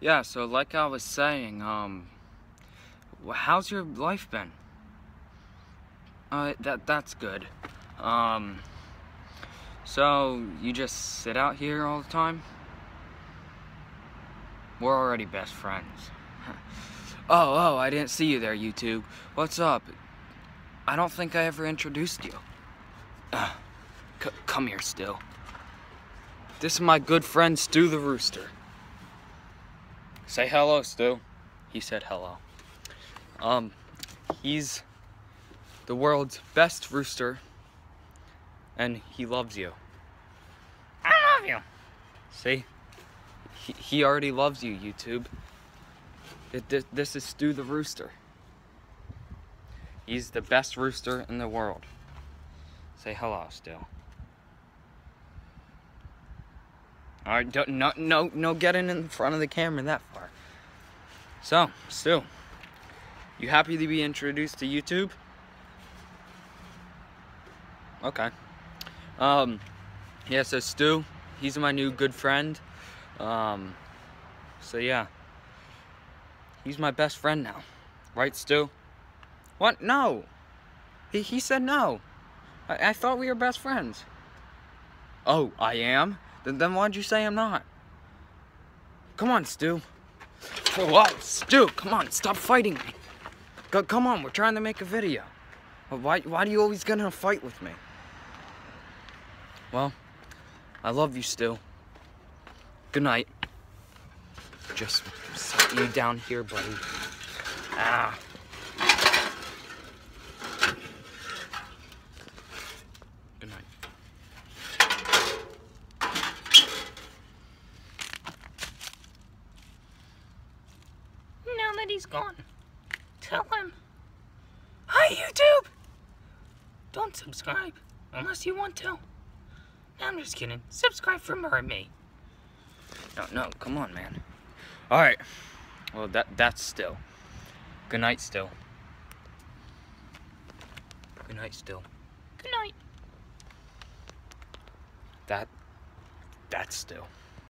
Yeah, so like I was saying, um, how's your life been? Uh, that that's good. Um, so you just sit out here all the time? We're already best friends. oh, oh, I didn't see you there, YouTube. What's up? I don't think I ever introduced you. Uh, come here, Stew. This is my good friend Stew the Rooster. Say hello, Stew. He said hello. Um, he's the world's best rooster, and he loves you. I love you. See? He, he already loves you, YouTube. It, this, this is Stew the Rooster. He's the best rooster in the world. Say hello, Stew. All right, don't, no, no, no getting in front of the camera that far. So, Stew, you happy to be introduced to YouTube? Okay. Um, yeah, so Stew, he's my new good friend. Um, so yeah, he's my best friend now, right, Stew? What? No. He he said no. I, I thought we were best friends. Oh, I am. Then then why'd you say I'm not? Come on, Stew. What, Stew? Come on, stop fighting me. Come on, we're trying to make a video. Why why do you always get in a fight with me? Well, I love you, Stew. Good night. Just set you down here, buddy. Ah. That he's gone, tell him. Hi, YouTube! Don't subscribe unless you want to. No, I'm just kidding. Subscribe for more of me. No, no, come on, man. All right. Well, that that's still. Good night, still. Good night, still. Good night. That that's still.